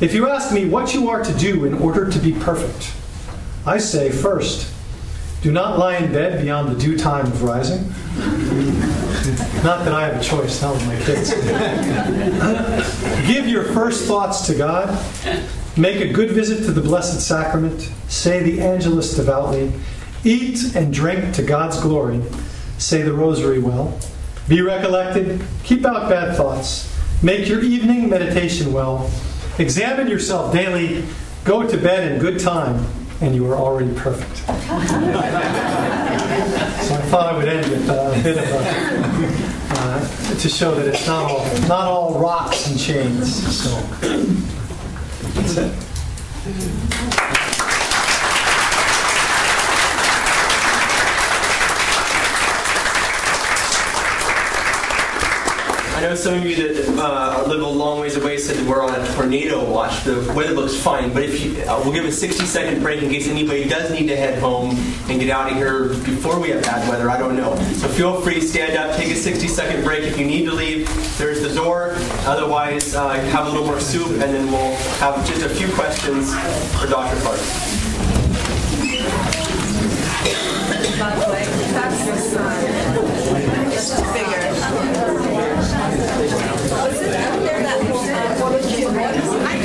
If you ask me what you are to do in order to be perfect, I say first, do not lie in bed beyond the due time of rising. Not that I have a choice, with my kids. Give your first thoughts to God. Make a good visit to the Blessed Sacrament. Say the Angelus devoutly. Eat and drink to God's glory. Say the Rosary well. Be recollected. Keep out bad thoughts. Make your evening meditation well. Examine yourself daily. Go to bed in good time, and you are already perfect. so I thought I would end with uh, a bit of a uh, to show that it's not all not all rocks and chains. So that's it. Know some of you that uh, live a long ways away said we're on a tornado watch. The weather looks fine, but if you, uh, we'll give a 60 second break in case anybody does need to head home and get out of here before we have bad weather. I don't know. So feel free, stand up, take a 60 second break. If you need to leave, there's the door. Otherwise, uh, have a little more soup, and then we'll have just a few questions for Dr. Clark. By the way, that's. Just figure. I'm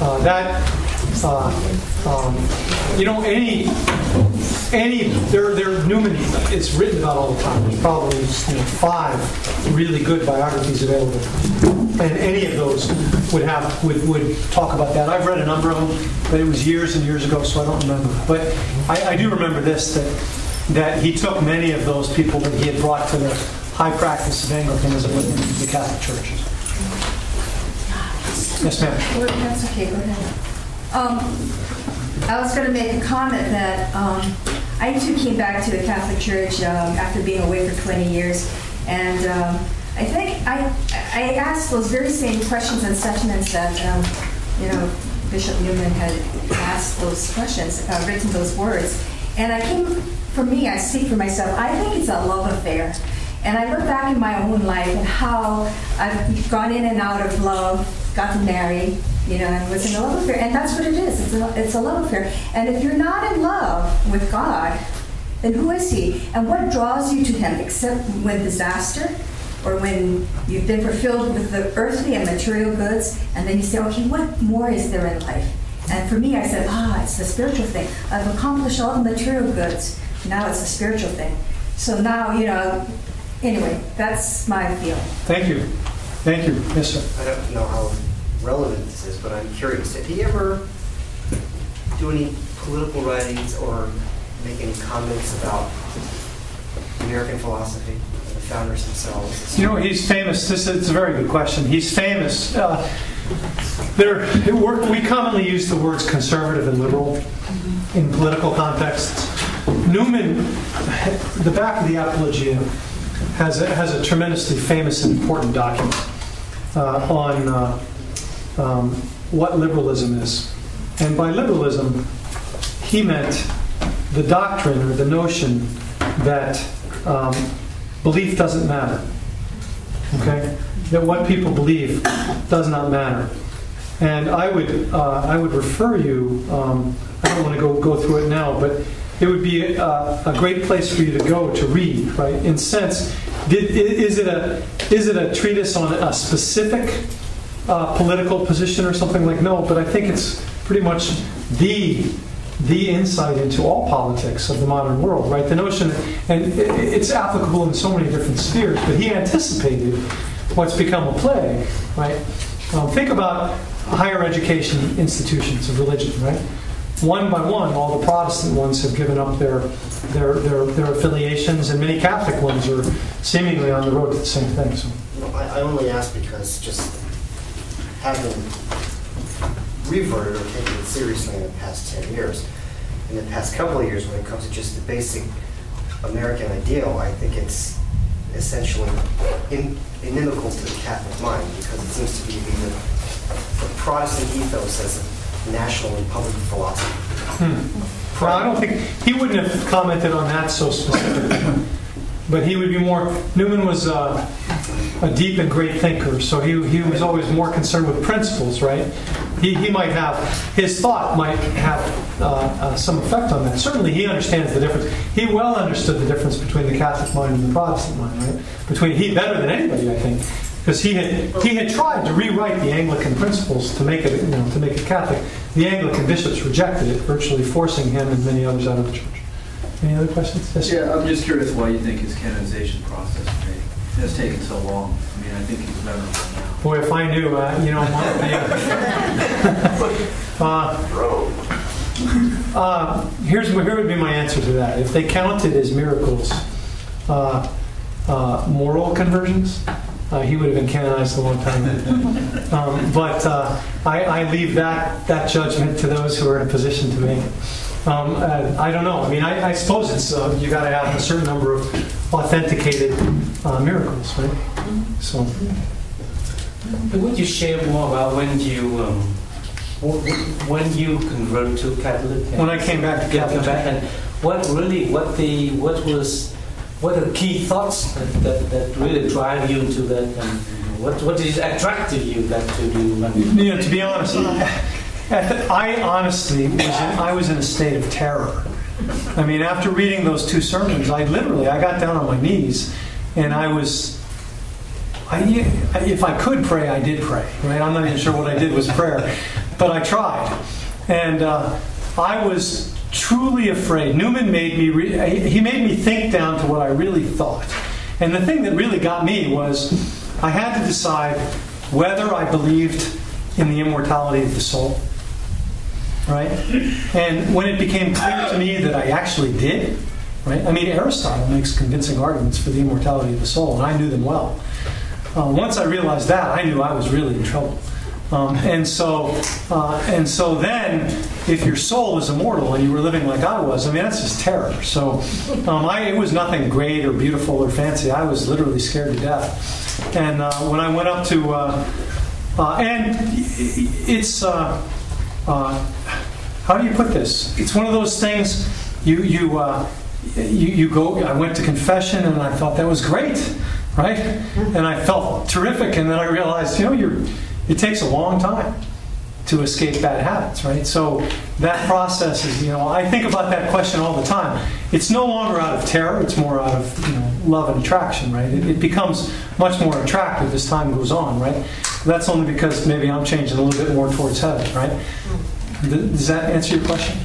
uh, that uh, um, you know, any any there there Newman it's written about all the time. There's probably you know, five really good biographies available, and any of those would have would would talk about that. I've read a number of them, but it was years and years ago, so I don't remember. But I, I do remember this that that he took many of those people that he had brought to the high practice of Anglicanism within the Catholic Church. Yes, ma'am. That's okay, go ahead. Um, I was going to make a comment that um, I too came back to the Catholic Church um, after being away for 20 years, and um, I think I I asked those very same questions and sentiments that um, you know Bishop Newman had asked those questions, uh, written those words, and I came. For me, I speak for myself. I think it's a love affair. And I look back in my own life and how I've gone in and out of love, gotten married, you know, and was in a love affair. And that's what it is. It's a, it's a love affair. And if you're not in love with God, then who is He? And what draws you to Him except when disaster or when you've been fulfilled with the earthly and material goods, and then you say, okay, what more is there in life? And for me, I said, ah, it's the spiritual thing. I've accomplished all the material goods. Now it's the spiritual thing. So now, you know, anyway, that's my feeling. Thank you. Thank you. Yes, sir. I don't know how relevant this is, but I'm curious. Did he ever do any political writings or make any comments about American philosophy, the founders themselves? You know, he's famous. This is a very good question. He's famous. Uh, there, we commonly use the words conservative and liberal in political contexts. Newman, the back of the Apologia has a, has a tremendously famous and important document uh, on uh, um, what liberalism is. And by liberalism, he meant the doctrine or the notion that um, belief doesn't matter. Okay? That what people believe does not matter. And I would, uh, I would refer you, um, I don't want to go, go through it now, but it would be a, a great place for you to go to read, right? In sense, did, is, it a, is it a treatise on a specific uh, political position or something like? No, but I think it's pretty much the the insight into all politics of the modern world, right? The notion, and it's applicable in so many different spheres, but he anticipated what's become a plague, right? Um, think about higher education institutions of religion, right? One by one, all the Protestant ones have given up their, their, their, their affiliations, and many Catholic ones are seemingly on the road to the same thing. So. I, I only ask because just having reverted or taken it seriously in the past 10 years, in the past couple of years, when it comes to just the basic American ideal, I think it's essentially in, inimical to the Catholic mind because it seems to be the, the Protestant ethos as a national and public philosophy. Hmm. Well, I don't think he wouldn't have commented on that so specifically, but he would be more. Newman was uh, a deep and great thinker, so he, he was always more concerned with principles, right? He, he might have, his thought might have uh, uh, some effect on that. Certainly, he understands the difference. He well understood the difference between the Catholic mind and the Protestant mind, right? Between he better than anybody, I think, because he had he had tried to rewrite the Anglican principles to make it you know to make it Catholic. The Anglican bishops rejected it, virtually forcing him and many others out of the church. Any other questions? Yes, yeah, I'm just curious why you think his canonization process has taken so long. I mean, I think he's venerable now. Boy, if I knew, uh, you know, uh, uh, here's here would be my answer to that. If they counted as miracles, uh, uh, moral conversions, uh, he would have been canonized a long time ago. Um, but I, I, leave that that judgment to those who are in a position to make it. Um, I don't know. I mean, I, I suppose it's you got to have a certain number of authenticated uh, miracles, right? So. Would you share more about when you um, when you convert to Catholic? When I came back to Catholic, back and what really what the what was what are the key thoughts that, that, that really drive you into that? And what what is attractive you that to do? You know, to be honest, I, honestly was in, I was in a state of terror I mean, after reading those two sermons, I literally I got down on my knees, and I was. I, if I could pray, I did pray. Right? I'm not even sure what I did was prayer, but I tried. And uh, I was truly afraid. Newman made me, re- he made me think down to what I really thought. And the thing that really got me was I had to decide whether I believed in the immortality of the soul. Right? And when it became clear to me that I actually did, right? I mean, Aristotle makes convincing arguments for the immortality of the soul, and I knew them well. Uh, once I realized that, I knew I was really in trouble. Um, and so, uh, and so then, if your soul is immortal and you were living like I was, I mean that's just terror. So, um, I, it was nothing great or beautiful or fancy. I was literally scared to death. And uh, when I went up to, uh, uh, and it's, uh, how do you put this? It's one of those things. You you you, you go. I went to confession and I thought that was great, right? And I felt terrific. And then I realized, you know, you're it takes a long time to escape bad habits, right? So that process is, you know, I think about that question all the time. It's no longer out of terror, it's more out of, you know, love and attraction, right? It, it becomes much more attractive as time goes on, right? That's only because maybe I'm changing a little bit more towards heaven, right? Hmm. Does that answer your question?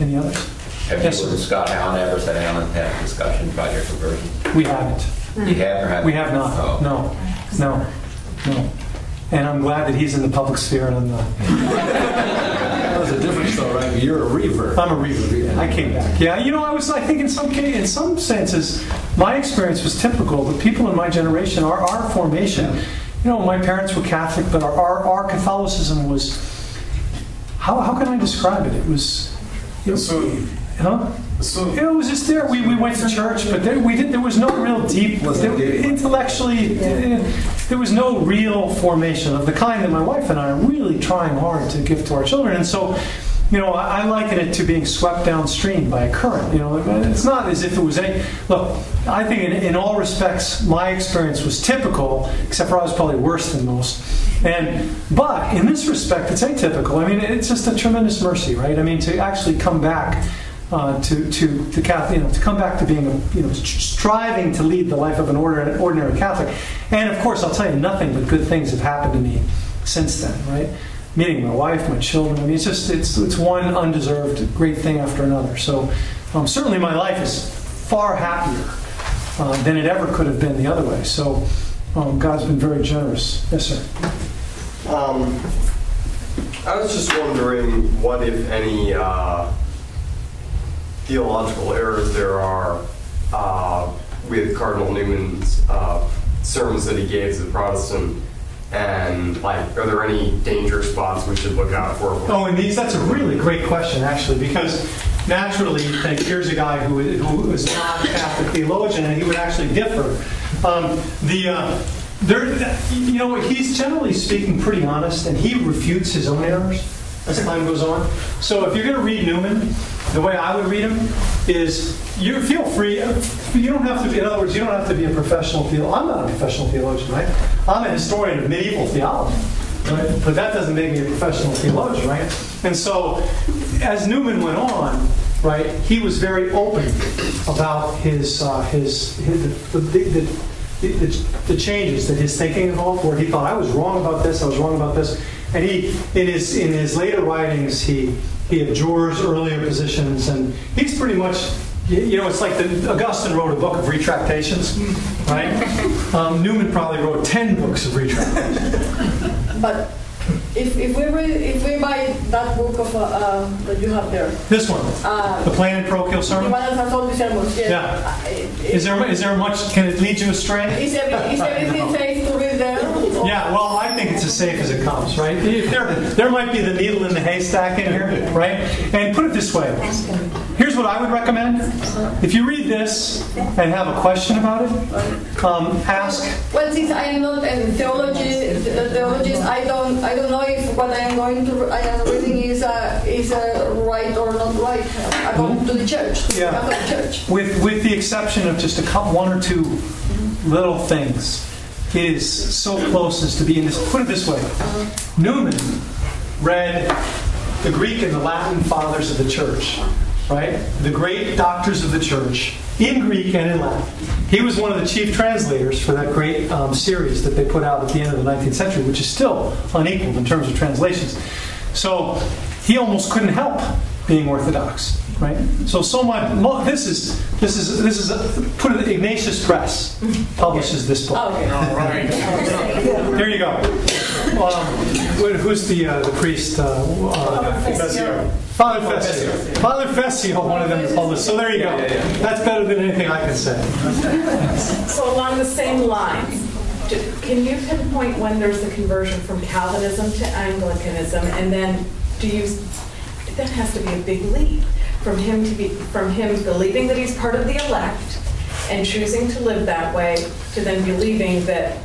Any others? Have Yes, you sir. and Scott Allen ever sat down and had a discussion about your conversion? We haven't. You have or haven't? We have not. Oh. No, no, no. And I'm glad that he's in the public sphere and I'm not. There's a difference though, right? You're a revert. I'm a revert. I came back. Yeah, you know, I was. I think in some case, in some senses, my experience was typical. The people in my generation, our, our formation. You know, my parents were Catholic, but our, our, our Catholicism was. How, how can I describe it? It was. It was huh? It was just there. We, we went to church, but there, we did. There was no real deep. There, intellectually, eh, there was no real formation of the kind that my wife and I are really trying hard to give to our children. And so, you know, I, I liken it to being swept downstream by a current. You know, it's not as if it was any. Look, I think in, in all respects, my experience was typical, except for I was probably worse than most. And but in this respect, it's atypical. I mean, it's just a tremendous mercy, right? I mean, to actually come back uh, to to to Catholic, you know, to come back to being a, you know striving to lead the life of an ordinary, ordinary Catholic. And of course, I'll tell you, nothing but good things have happened to me since then, right? Meeting my wife, my children. I mean, it's just it's it's one undeserved great thing after another. So um, certainly, my life is far happier uh, than it ever could have been the other way. So um, God's been very generous. Yes, sir. Um, I was just wondering what, if any, uh, theological errors there are uh, with Cardinal Newman's uh, sermons that he gave to the Protestant, and like, are there any danger spots we should look out for? Oh, and these, that's a really great question, actually, because naturally, here's a guy who, who is not a Catholic theologian, and he would actually differ. Um, the, uh, there, you know, he's generally speaking pretty honest, and he refutes his own errors as time goes on. So if you're going to read Newman, the way I would read them is you feel free. You don't have to. Be, in other words, you don't have to be a professional theologian. I'm not a professional theologian, right? I'm a historian of medieval theology. Right? But that doesn't make me a professional theologian, right? And so, as Newman went on, right, he was very open about his uh, his, his the, the, the the, the, changes that his thinking involved, where he thought I was wrong about this, I was wrong about this, and he in his in his later writings he he abjures earlier positions, and he's pretty much you know it's like the, Augustine wrote a book of retractations, right? Um, Newman probably wrote ten books of retractations. But if, if we read, if we buy that book of uh, uh, that you have there, This one, uh, the Plain and Parochial the Sermon. one that has all the sermons, yeah. Yeah. Uh, it- Is there is there much? Can it lead you astray? Is, every, is everything safe to? Or- Yeah, well, I think it's as safe as it comes, right? There, there might be the needle in the haystack in here, right? And put it this way here's what I would recommend. If you read this and have a question about it, um, ask. Well, since I am not a theology, the theologist, I don't, I don't know if what I am going to, I am reading is uh, is uh, right or not right according to the church, to Yeah. the Catholic Church. With, with the exception of just a couple, one or two little things, it is so close as to be in this. Put it this way Newman read the Greek and the Latin fathers of the church, right? The great doctors of the church in Greek and in Latin. He was one of the chief translators for that great um, series that they put out at the end of the 19th century, which is still unequaled in terms of translations. So he almost couldn't help being Orthodox, right? So so much. mo- This is this is this is a, put it. Ignatius Press publishes this book. Okay, all right. There you go. Um, who's the uh, the priest? Uh, uh, Father Fessio. Father Fessio, one of them is published. So there you go. That's better than anything I can say. So along the same lines, can you pinpoint when there's the conversion from Calvinism to Anglicanism? And then do you, that has to be a big leap from him to be, from him believing that he's part of the elect and choosing to live that way to then believing that,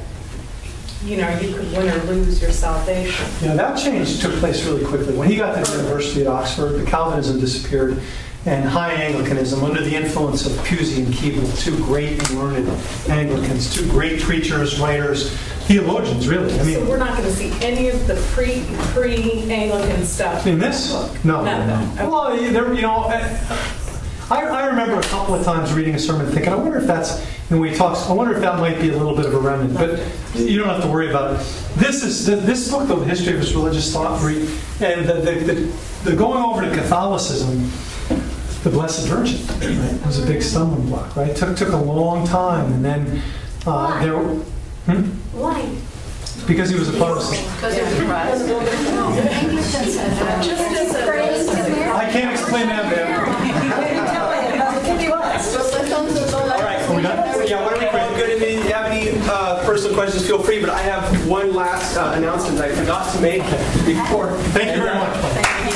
you know, you could win or lose your salvation. Yeah, that change took place really quickly. When he got to the University at Oxford, the Calvinism disappeared, and High Anglicanism, under the influence of Pusey and Keble, two great and learned Anglicans, two great preachers, writers, theologians, really. I So we're not going to see any of the pre, pre-Anglican stuff. in this, no, No, no. no. Well, there- you know, I, I remember a couple of times reading a sermon, thinking, I wonder if that's, and we talked, I wonder if that might be a little bit of a remnant, but you don't have to worry about it. This is this book, though, the history of his religious thought, and the, the, the, the going over to Catholicism. The Blessed Virgin right, was a big stumbling block, right? It Took took a long time, and then uh, there, hmm? Why? because he was a Protestant. Because of the rise. Just as can't explain that, man. All right. Are we done? Yeah, whatever you call good. If you have any uh, personal questions, feel free. But I have one last uh, announcement I forgot to make before. Thank you very much. Thank you.